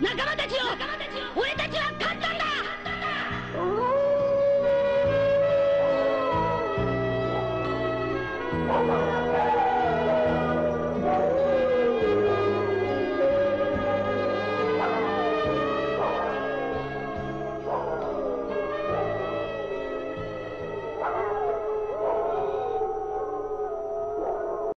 仲間たちよ俺たちは勝ったんだあ